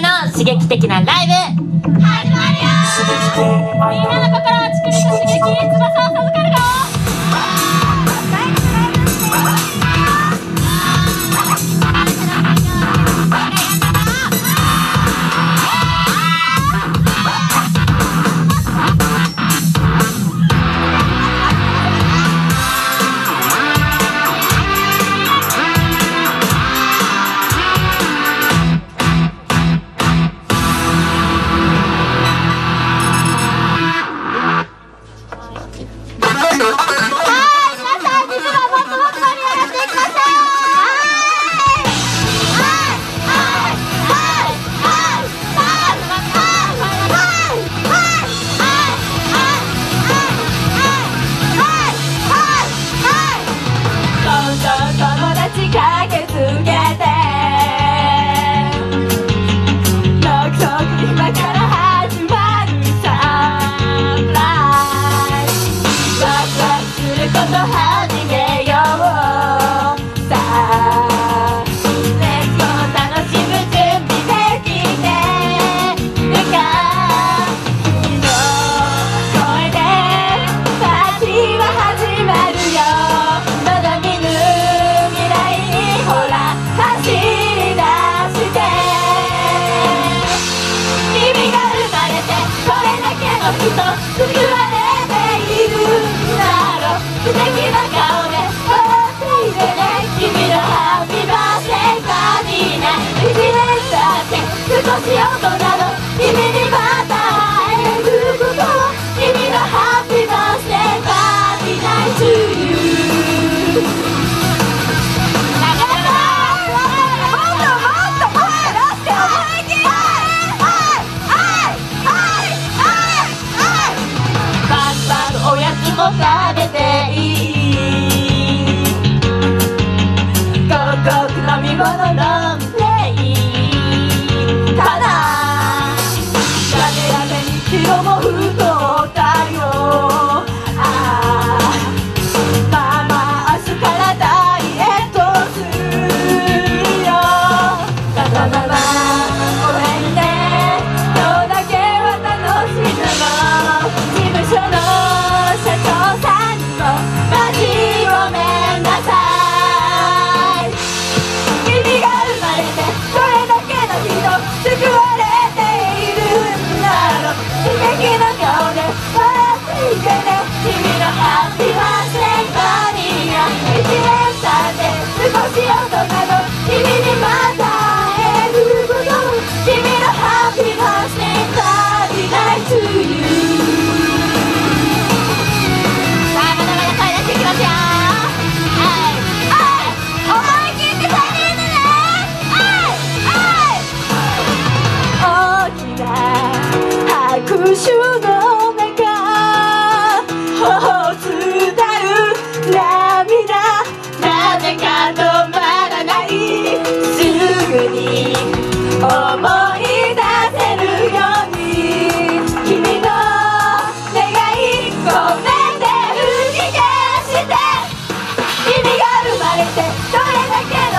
の刺激的なライブ。とれているだろう敵な顔で笑っているね。君のハッピーバースデーがみんな1年だって少し大人の君にバーされていい」「広告のみ物の